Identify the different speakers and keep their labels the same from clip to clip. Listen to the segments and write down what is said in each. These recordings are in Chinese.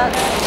Speaker 1: 감사합니다.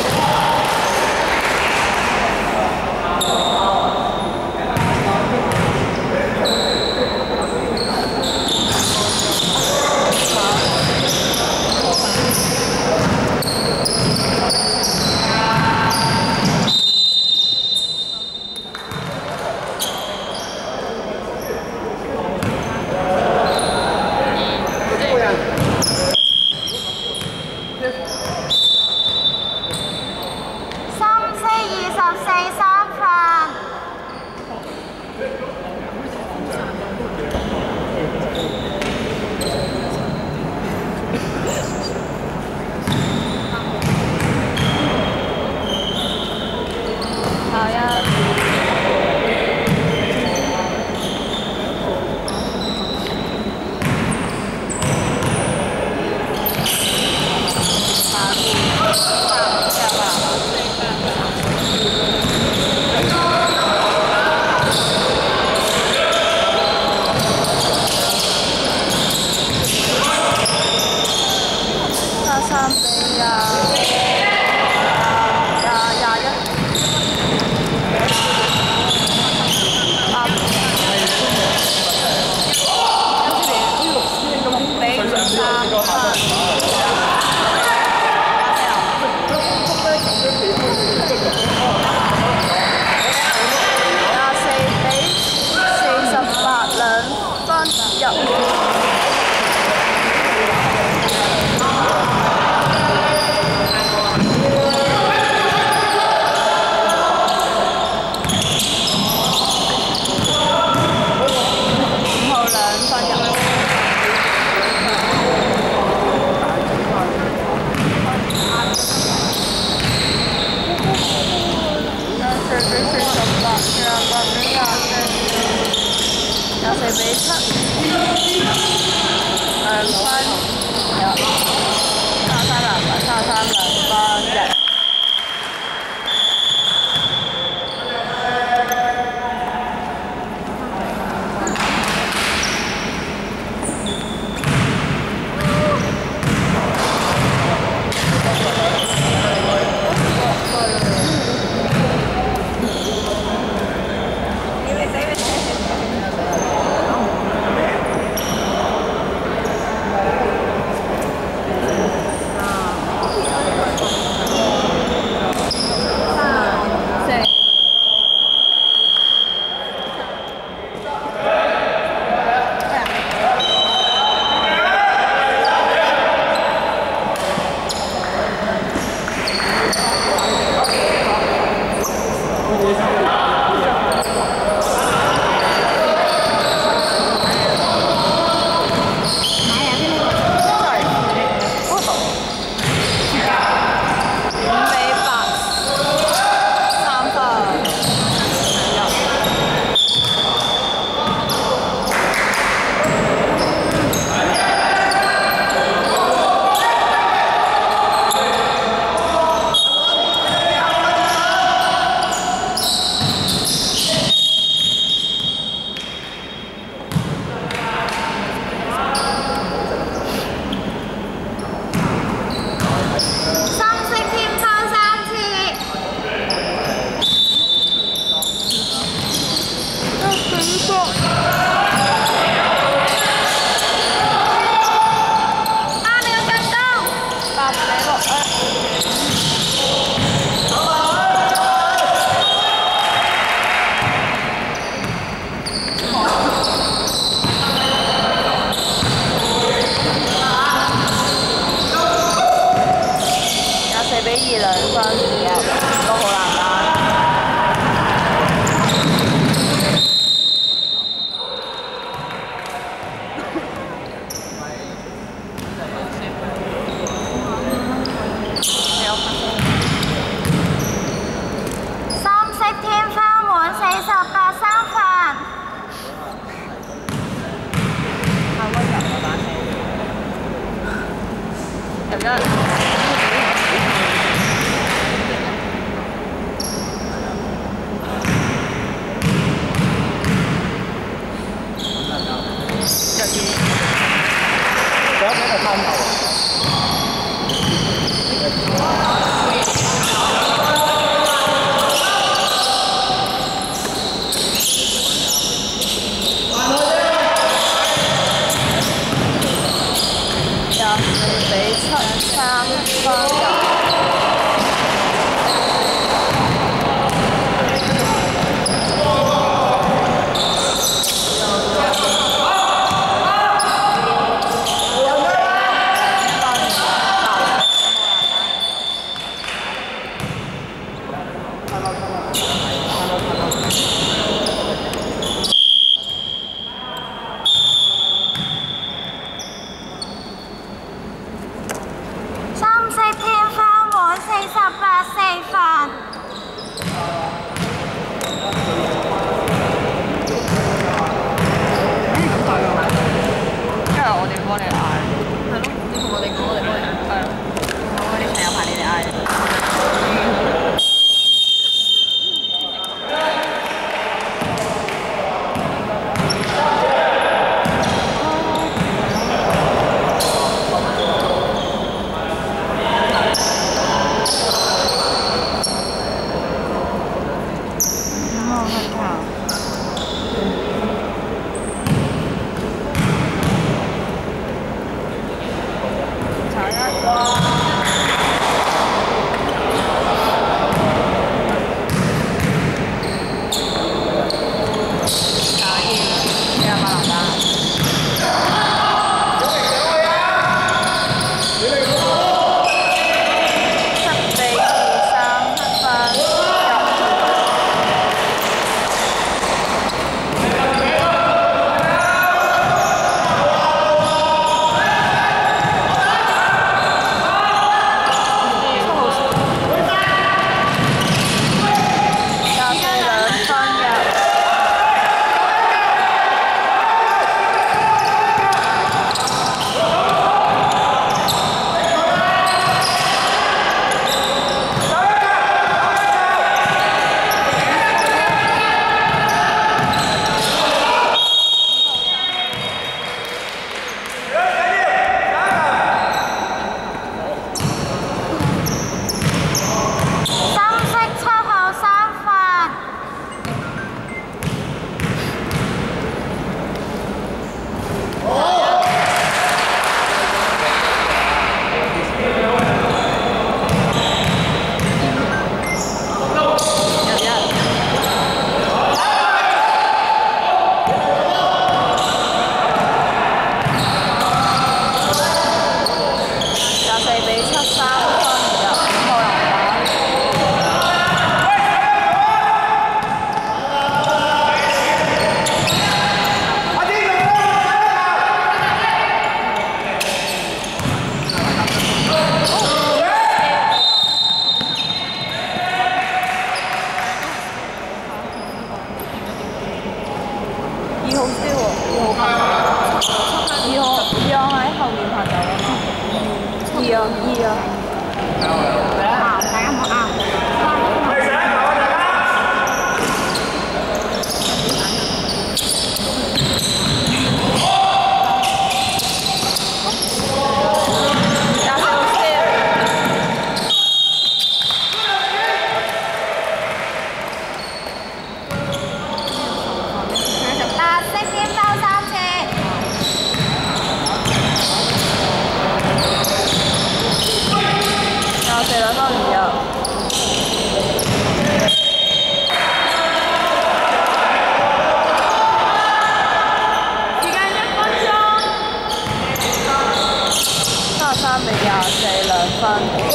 Speaker 1: fun.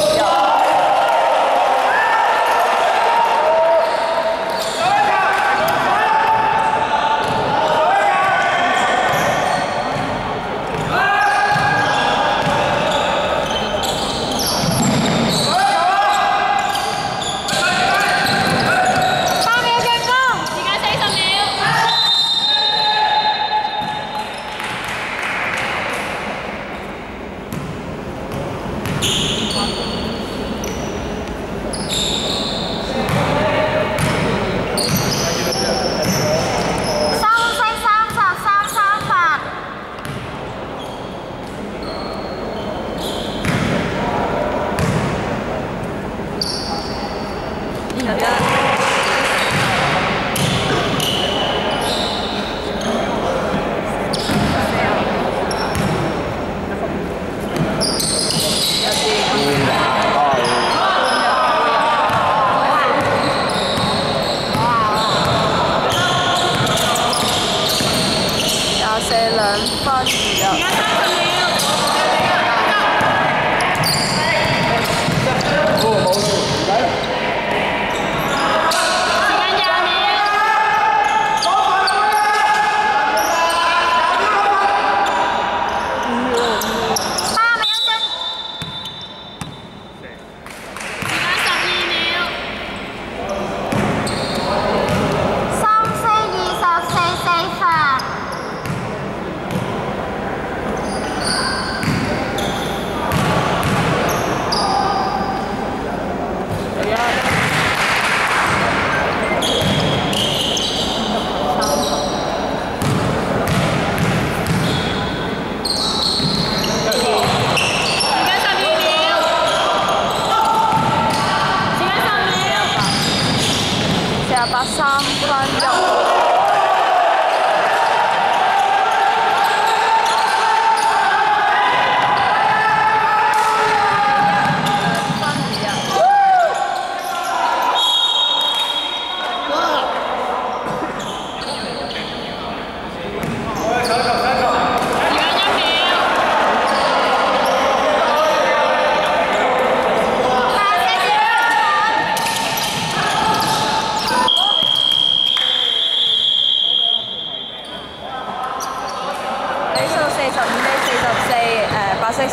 Speaker 1: 小迪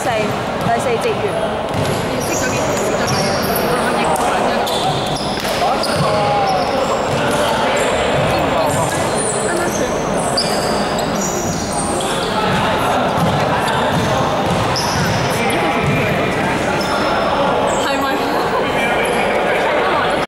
Speaker 1: 第四隻月。